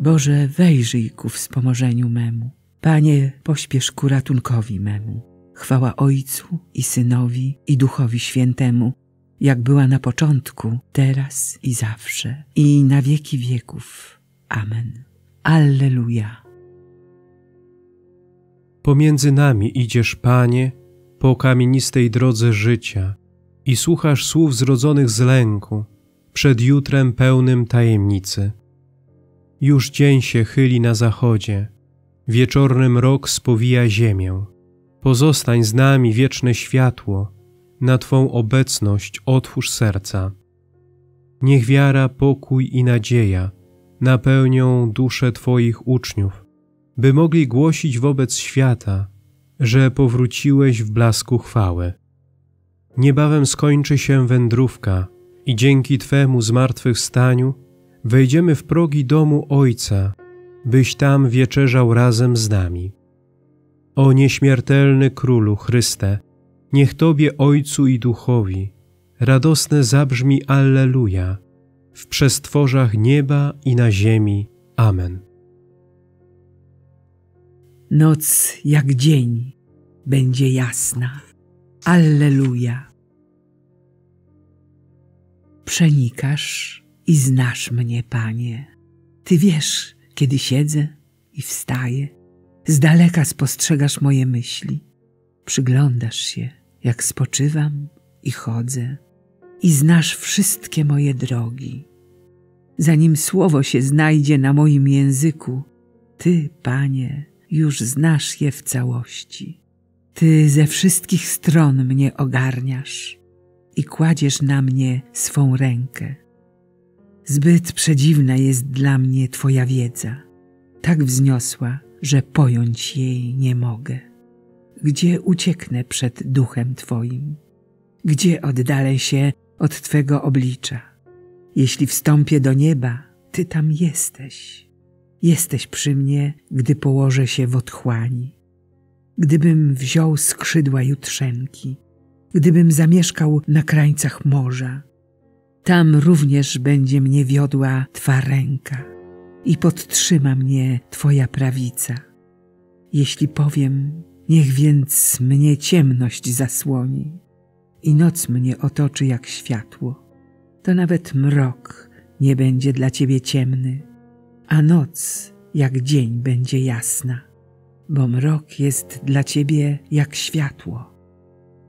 Boże, wejrzyj ku wspomożeniu memu. Panie, pośpiesz ku ratunkowi memu. Chwała Ojcu i Synowi i Duchowi Świętemu, jak była na początku, teraz i zawsze, i na wieki wieków. Amen. Alleluja. Pomiędzy nami idziesz, Panie, po kamienistej drodze życia i słuchasz słów zrodzonych z lęku przed jutrem pełnym tajemnicy. Już dzień się chyli na zachodzie, wieczorny mrok spowija ziemię. Pozostań z nami wieczne światło, na Twą obecność otwórz serca. Niech wiara, pokój i nadzieja napełnią dusze Twoich uczniów, by mogli głosić wobec świata, że powróciłeś w blasku chwały. Niebawem skończy się wędrówka i dzięki Twemu zmartwychwstaniu wejdziemy w progi domu Ojca, byś tam wieczerzał razem z nami. O nieśmiertelny Królu Chryste, niech Tobie Ojcu i Duchowi radosne zabrzmi Alleluja w przestworzach nieba i na ziemi. Amen. Noc jak dzień będzie jasna. Alleluja. Przenikasz i znasz mnie, Panie. Ty wiesz, kiedy siedzę i wstaję. Z daleka spostrzegasz moje myśli. Przyglądasz się, jak spoczywam i chodzę. I znasz wszystkie moje drogi. Zanim słowo się znajdzie na moim języku, Ty, Panie, już znasz je w całości. Ty ze wszystkich stron mnie ogarniasz i kładziesz na mnie swą rękę. Zbyt przedziwna jest dla mnie Twoja wiedza, tak wzniosła, że pojąć jej nie mogę. Gdzie ucieknę przed duchem Twoim? Gdzie oddalę się od Twego oblicza? Jeśli wstąpię do nieba, Ty tam jesteś. Jesteś przy mnie, gdy położę się w otchłani. Gdybym wziął skrzydła jutrzenki, gdybym zamieszkał na krańcach morza, tam również będzie mnie wiodła Twa ręka i podtrzyma mnie Twoja prawica. Jeśli powiem, niech więc mnie ciemność zasłoni i noc mnie otoczy jak światło, to nawet mrok nie będzie dla Ciebie ciemny, a noc jak dzień będzie jasna, bo mrok jest dla Ciebie jak światło.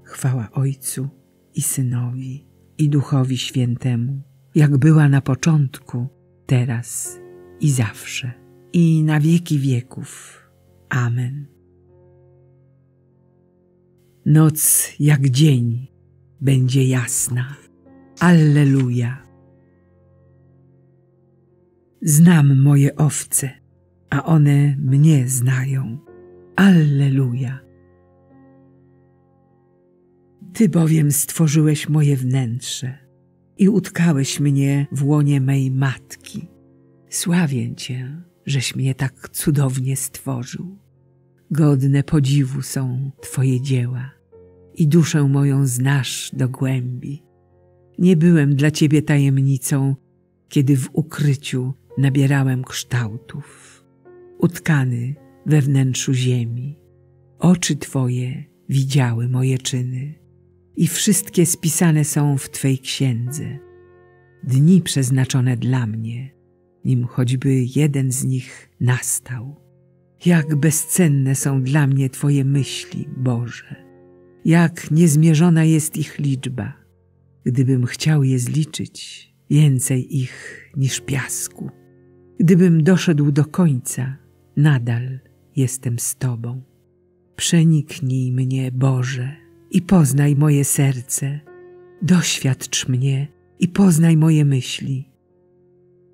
Chwała Ojcu i Synowi i Duchowi Świętemu, jak była na początku, teraz i zawsze, i na wieki wieków. Amen. Noc jak dzień będzie jasna. Alleluja. Znam moje owce, a one mnie znają. Alleluja. Ty bowiem stworzyłeś moje wnętrze i utkałeś mnie w łonie mej matki. Sławię Cię, żeś mnie tak cudownie stworzył. Godne podziwu są Twoje dzieła i duszę moją znasz do głębi. Nie byłem dla Ciebie tajemnicą, kiedy w ukryciu nabierałem kształtów. Utkany we wnętrzu ziemi, oczy Twoje widziały moje czyny i wszystkie spisane są w Twej księdze. Dni przeznaczone dla mnie, nim choćby jeden z nich nastał. Jak bezcenne są dla mnie Twoje myśli, Boże, jak niezmierzona jest ich liczba. Gdybym chciał je zliczyć, więcej ich niż piasku. Gdybym doszedł do końca, nadal jestem z Tobą. Przeniknij mnie, Boże, i poznaj moje serce. Doświadcz mnie i poznaj moje myśli.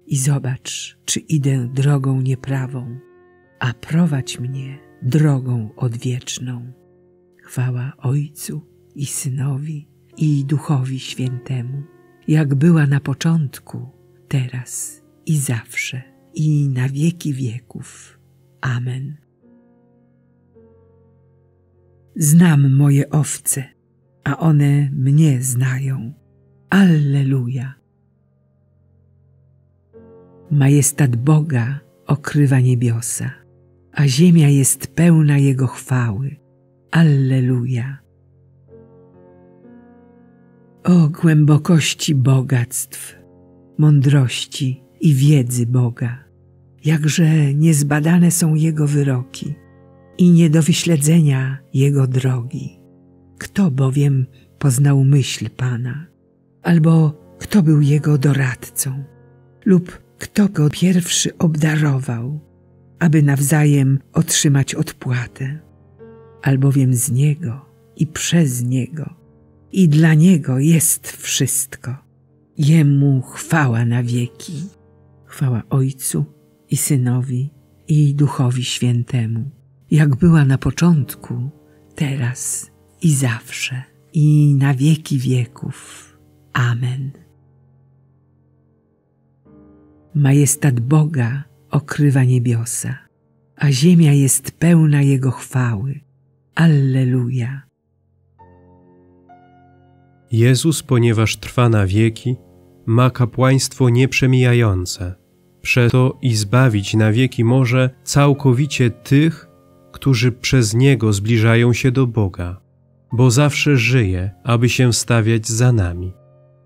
I zobacz, czy idę drogą nieprawą, a prowadź mnie drogą odwieczną. Chwała Ojcu i Synowi i Duchowi Świętemu, jak była na początku, teraz i zawsze, i na wieki wieków. Amen. Znam moje owce, a one mnie znają. Alleluja. Majestat Boga okrywa niebiosa, a ziemia jest pełna Jego chwały. Alleluja. O głębokości bogactw, mądrości i wiedzy Boga, jakże niezbadane są Jego wyroki i nie do wyśledzenia Jego drogi. Kto bowiem poznał myśl Pana, albo kto był Jego doradcą, lub kto Go pierwszy obdarował, aby nawzajem otrzymać odpłatę, albowiem z Niego i przez Niego i dla Niego jest wszystko. Jemu chwała na wieki, chwała Ojcu i Synowi i Duchowi Świętemu, jak była na początku, teraz i zawsze, i na wieki wieków. Amen. Majestat Boga okrywa niebiosa, a ziemia jest pełna Jego chwały. Alleluja. Jezus, ponieważ trwa na wieki, ma kapłaństwo nieprzemijające. Przeto i zbawić na wieki może całkowicie tych, którzy przez Niego zbliżają się do Boga, bo zawsze żyje, aby się stawiać za nami.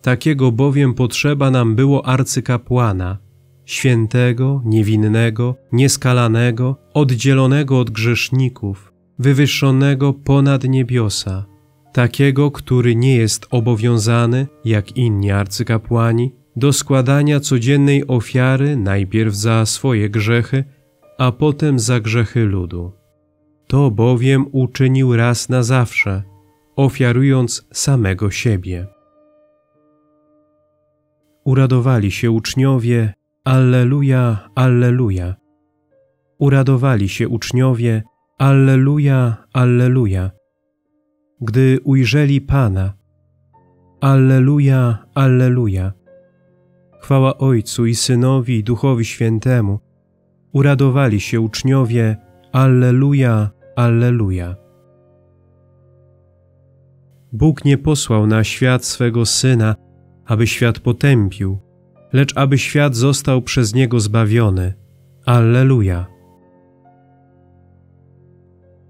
Takiego bowiem potrzeba nam było arcykapłana, świętego, niewinnego, nieskalanego, oddzielonego od grzeszników, wywyższonego ponad niebiosa, takiego, który nie jest obowiązany, jak inni arcykapłani, do składania codziennej ofiary najpierw za swoje grzechy, a potem za grzechy ludu. To bowiem uczynił raz na zawsze, ofiarując samego siebie. Uradowali się uczniowie, Alleluja, Alleluja. Uradowali się uczniowie, Alleluja, Alleluja. Gdy ujrzeli Pana, Alleluja, Alleluja. Chwała Ojcu i Synowi i Duchowi Świętemu. Uradowali się uczniowie, Alleluja, Alleluja. Bóg nie posłał na świat swego Syna, aby świat potępił, lecz aby świat został przez Niego zbawiony. Alleluja.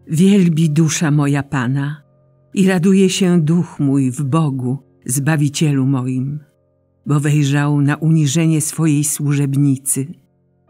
Wielbi dusza moja Pana i raduje się duch mój w Bogu, Zbawicielu moim, bo wejrzał na uniżenie swojej służebnicy.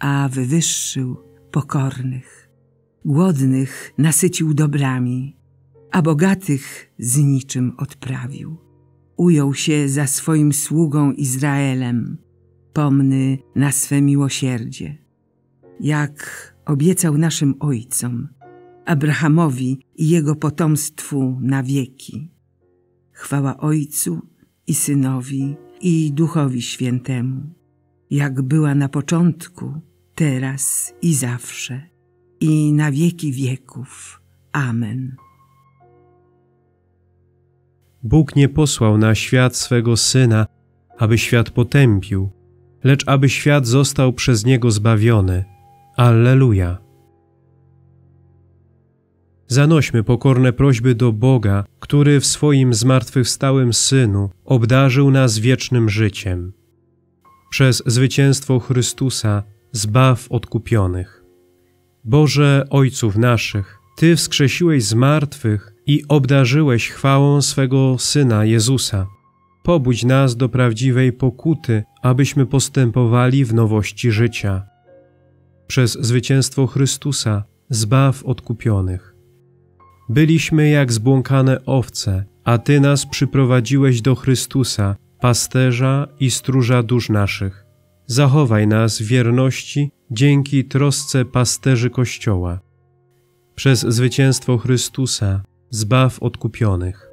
a wywyższył pokornych. Głodnych nasycił dobrami, a bogatych z niczym odprawił ujął się za swoim sługą Izraelem, pomny na swe miłosierdzie. Jak obiecał naszym ojcom, Abrahamowi i jego potomstwu na wieki. Chwała Ojcu i Synowi i Duchowi Świętemu, jak była na początku, teraz i zawsze, i na wieki wieków. Amen. Bóg nie posłał na świat swego Syna, aby świat potępił, lecz aby świat został przez Niego zbawiony. Alleluja. Zanośmy pokorne prośby do Boga, który w swoim zmartwychwstałym Synu obdarzył nas wiecznym życiem. Przez zwycięstwo Chrystusa zbaw odkupionych. Boże Ojców naszych, Ty wskrzesiłeś z martwych i obdarzyłeś chwałą swego Syna Jezusa. Pobudź nas do prawdziwej pokuty, abyśmy postępowali w nowości życia. Przez zwycięstwo Chrystusa zbaw odkupionych. Byliśmy jak zbłąkane owce, a Ty nas przyprowadziłeś do Chrystusa, pasterza i stróża dusz naszych. Zachowaj nas wierności dzięki trosce pasterzy Kościoła. Przez zwycięstwo Chrystusa zbaw odkupionych.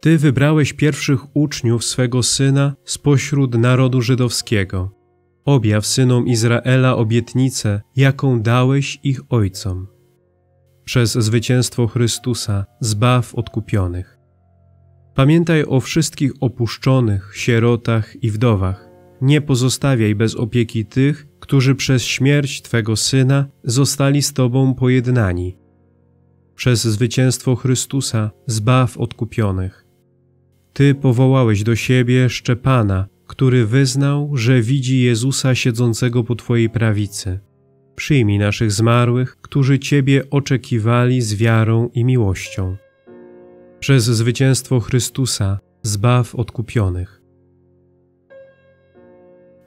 Ty wybrałeś pierwszych uczniów swego Syna spośród narodu żydowskiego. Objaw synom Izraela obietnicę, jaką dałeś ich ojcom. Przez zwycięstwo Chrystusa zbaw odkupionych. Pamiętaj o wszystkich opuszczonych, sierotach i wdowach. Nie pozostawiaj bez opieki tych, którzy przez śmierć Twego Syna zostali z Tobą pojednani. Przez zwycięstwo Chrystusa zbaw odkupionych. Ty powołałeś do siebie Szczepana, który wyznał, że widzi Jezusa siedzącego po Twojej prawicy. Przyjmij naszych zmarłych, którzy Ciebie oczekiwali z wiarą i miłością. Przez zwycięstwo Chrystusa zbaw odkupionych.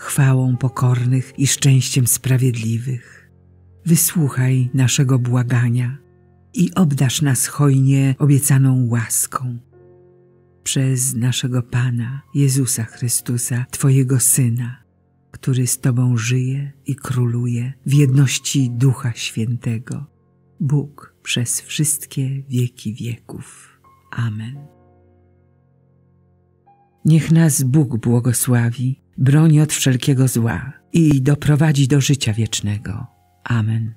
chwałą pokornych i szczęściem sprawiedliwych. Wysłuchaj naszego błagania i obdasz nas hojnie obiecaną łaską. Przez naszego Pana Jezusa Chrystusa, Twojego Syna, który z Tobą żyje i króluje w jedności Ducha Świętego, Bóg przez wszystkie wieki wieków. Amen. Niech nas Bóg błogosławi, broni od wszelkiego zła i doprowadzi do życia wiecznego. Amen.